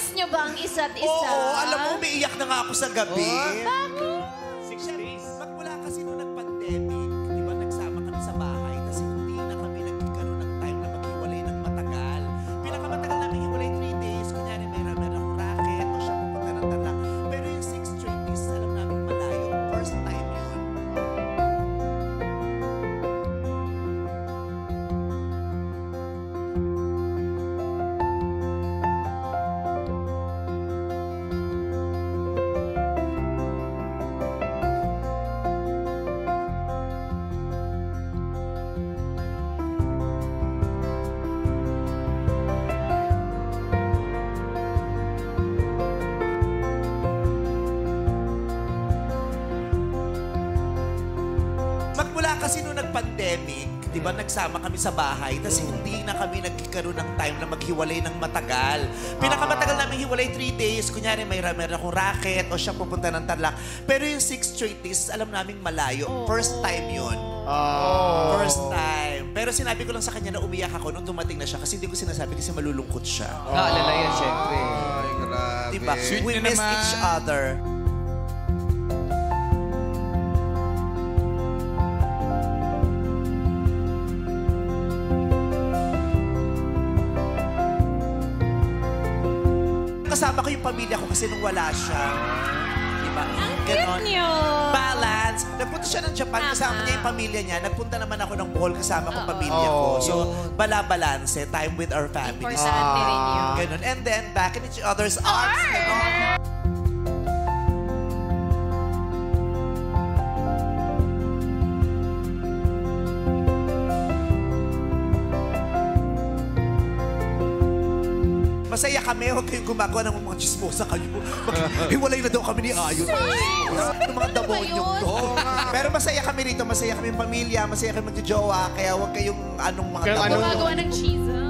Na-miss nyo ba ang isa't isa? Oo, alam mo, umiiyak na nga ako sa gabi. Bakit? Six days. Magmula kasi nung nag-pandemic, Magmula kasi nung nag-pandemic, di ba, nagsama kami sa bahay, kasi hindi na kami nagkikaroon ng time na maghiwalay ng matagal. Pinakamatagal namin hiwalay three days, kunyari may ramer akong racket o siya pupunta ng tarlac. Pero yung six straight days, alam naming malayo. First time yun. First time. Pero sinabi ko lang sa kanya na umiyak ako nung dumating na siya kasi hindi ko sinasabi kasi malulungkot siya. Naalala yan, syempre. Ay, grabe. Diba? Sweet We miss naman. each other. Kasama ko yung pamilya ko kasi nung wala siya. Diba? Cute nyo. Balance. Nagpunta siya ng Japan, Tama. kasama niya yung pamilya niya. Nagpunta naman ako ng Bohol, kasama ko Oo. pamilya ko. Oo. So, bala-balanse, time with our families. Importante rin yun. Ganun. And then, back in each other's arms. Ganun. Masaya kami, huwag kayong gumagawa ng mga chismosa kayo. Hiwalay na daw kami ni Ayon. Ano mga demonyong to. Pero masaya kami rito, masaya kami pamilya, masaya kami magjojowa, kaya huwag kayong anong mga Kaya ano- demonyo. Gumagawa ng cheese.